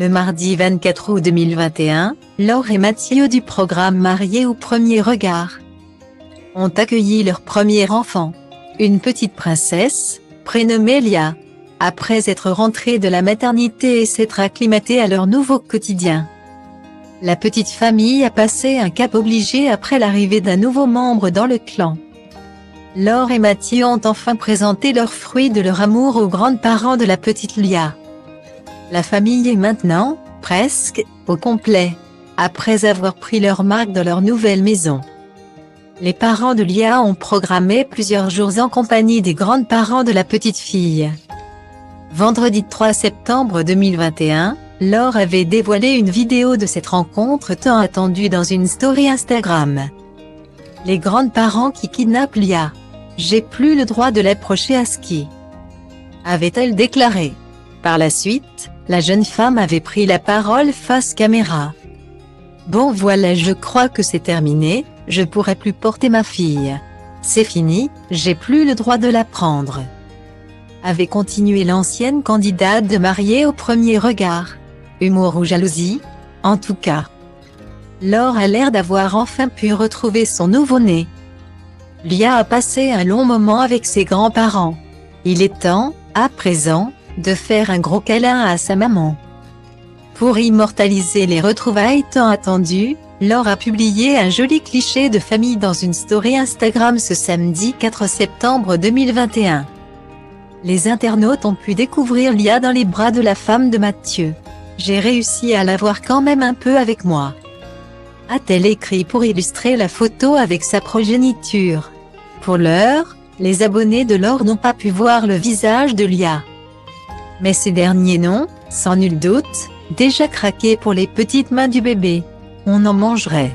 Le mardi 24 août 2021, Laure et Mathieu du programme Mariés au premier regard ont accueilli leur premier enfant, une petite princesse, prénommée Lia, après être rentrée de la maternité et s'être acclimatée à leur nouveau quotidien. La petite famille a passé un cap obligé après l'arrivée d'un nouveau membre dans le clan. Laure et Mathieu ont enfin présenté leurs fruits de leur amour aux grands-parents de la petite Lia. La famille est maintenant, presque, au complet, après avoir pris leur marque dans leur nouvelle maison. Les parents de Lia ont programmé plusieurs jours en compagnie des grands-parents de la petite fille. Vendredi 3 septembre 2021, Laure avait dévoilé une vidéo de cette rencontre tant attendue dans une story Instagram. Les grands-parents qui kidnappent Lia. J'ai plus le droit de l'approcher à ski. Avait-elle déclaré. Par la suite, la jeune femme avait pris la parole face caméra. Bon voilà je crois que c'est terminé, je pourrai plus porter ma fille. C'est fini, j'ai plus le droit de la prendre. Avait continué l'ancienne candidate de mariée au premier regard. Humour ou jalousie En tout cas. Laure a l'air d'avoir enfin pu retrouver son nouveau-né. Lia a passé un long moment avec ses grands-parents. Il est temps, à présent, de faire un gros câlin à sa maman. Pour immortaliser les retrouvailles tant attendues, Laure a publié un joli cliché de famille dans une story Instagram ce samedi 4 septembre 2021. Les internautes ont pu découvrir Lia dans les bras de la femme de Mathieu. J'ai réussi à l'avoir quand même un peu avec moi. A-t-elle écrit pour illustrer la photo avec sa progéniture? Pour l'heure, les abonnés de Laure n'ont pas pu voir le visage de Lia. Mais ces derniers n'ont, sans nul doute, déjà craqué pour les petites mains du bébé. On en mangerait.